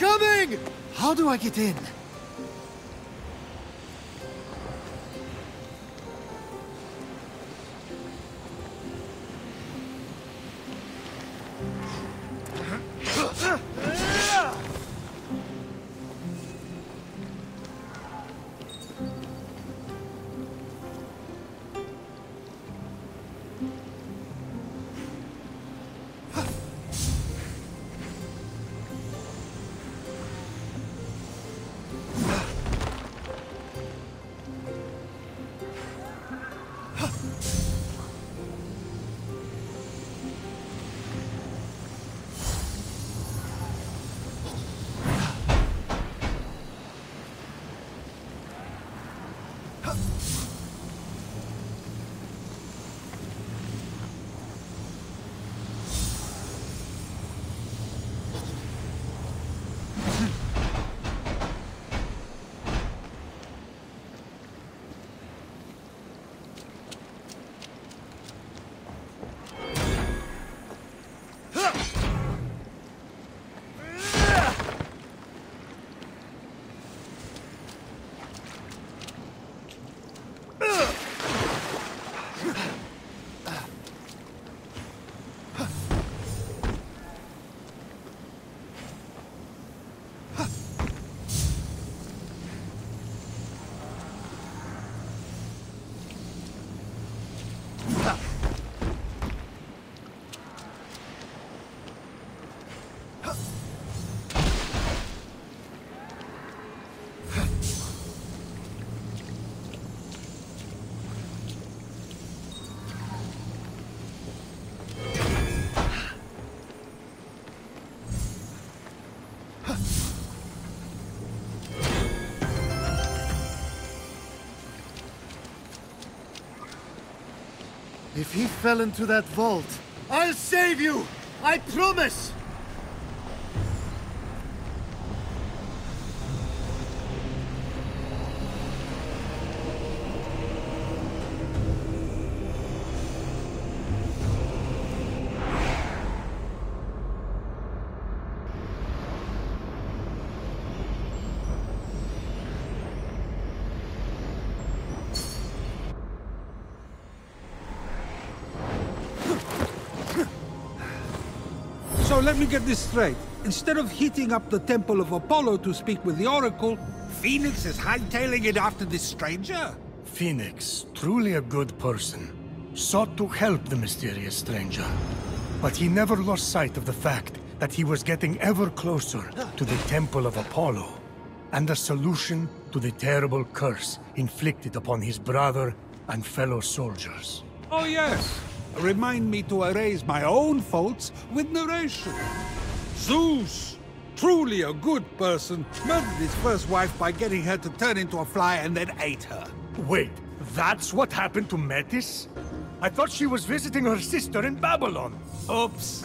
coming! How do I get in? If he fell into that vault, I'll save you! I promise! So let me get this straight. Instead of heating up the Temple of Apollo to speak with the Oracle, Fenyx is hightailing it after this stranger? Fenyx, truly a good person, sought to help the mysterious stranger. But he never lost sight of the fact that he was getting ever closer to the Temple of Apollo, and a solution to the terrible curse inflicted upon his brother and fellow soldiers. Oh yes. Remind me to erase my own faults with narration. Zeus, truly a good person, murdered his first wife by getting her to turn into a fly and then ate her. Wait, that's what happened to Metis? I thought she was visiting her sister in Babylon. Oops.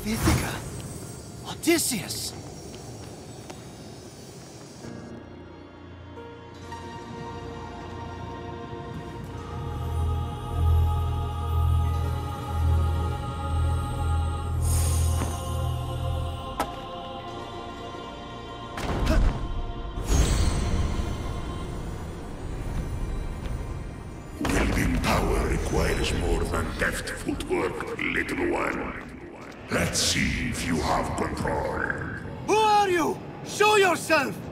Of Ithaca. Odysseus. Who are you? Show yourself!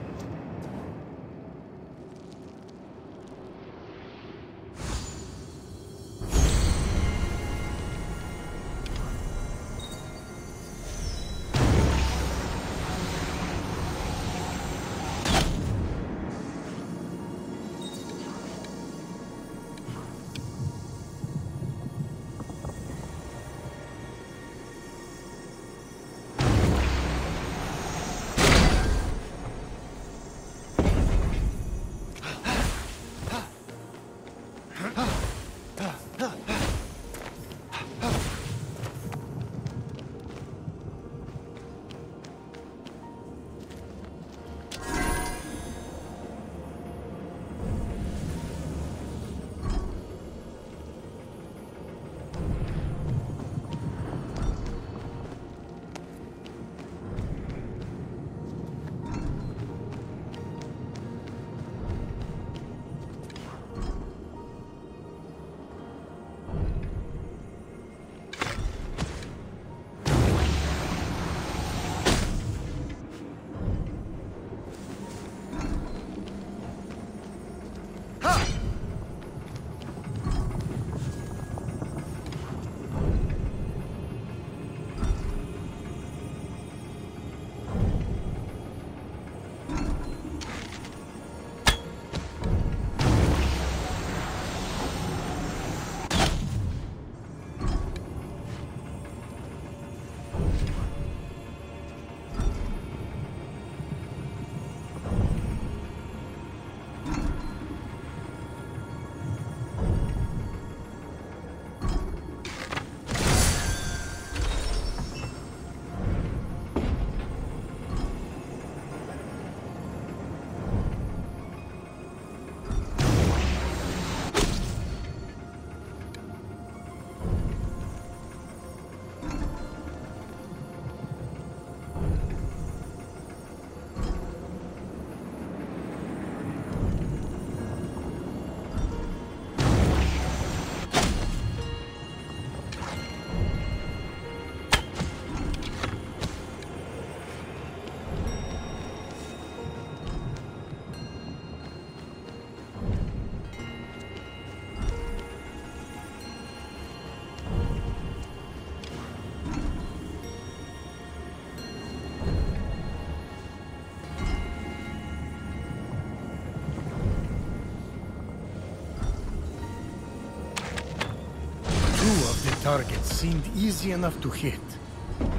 Seemed easy enough to hit,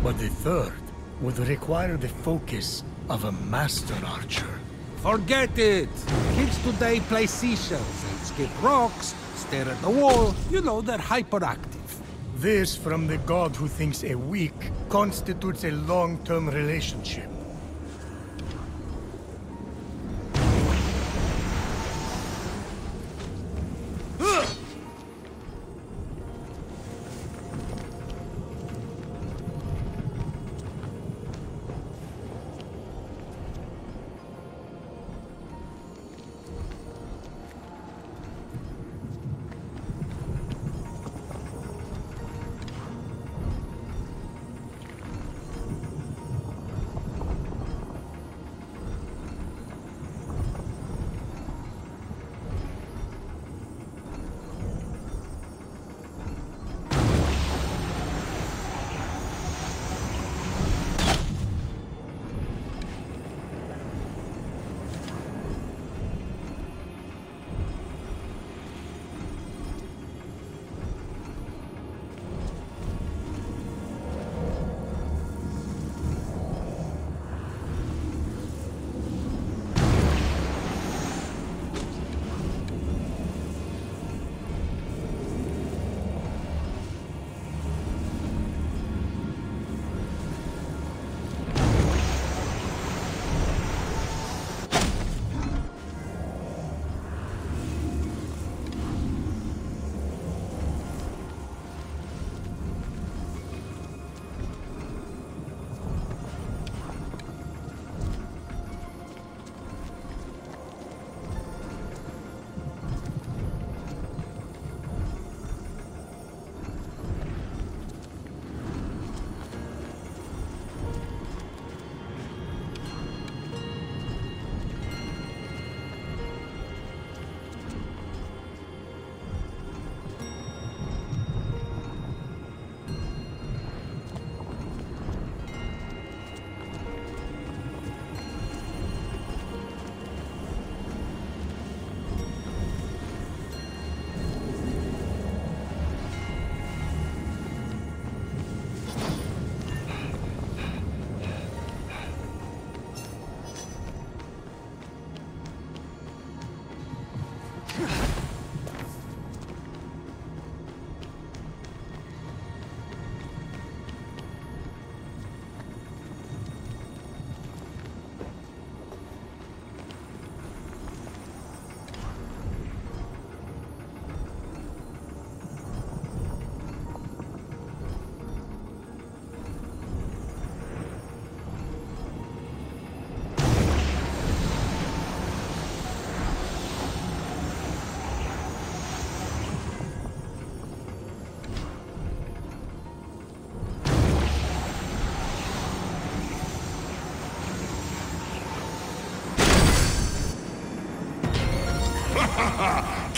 but the third would require the focus of a master archer. Forget it! Kids today play seashells, they skip rocks, stare at the wall. You know, they're hyperactive. This from the god who thinks a week constitutes a long-term relationship.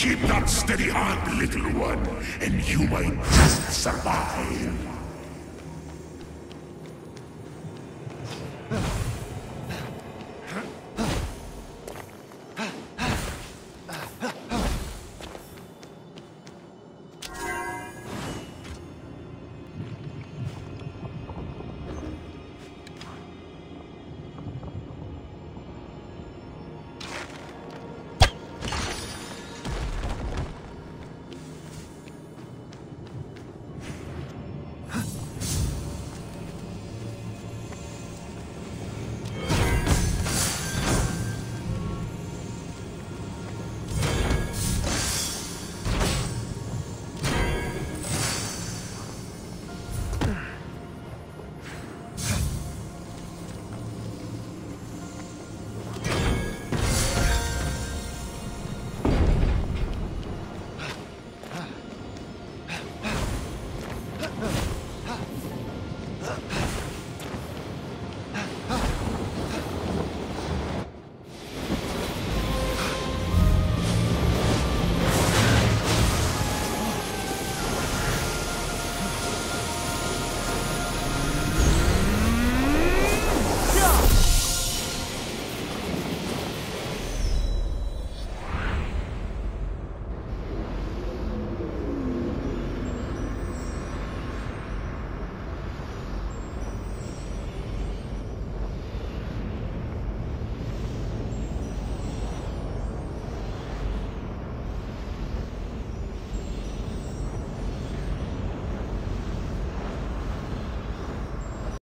Keep that steady hand, little one, and you might just survive.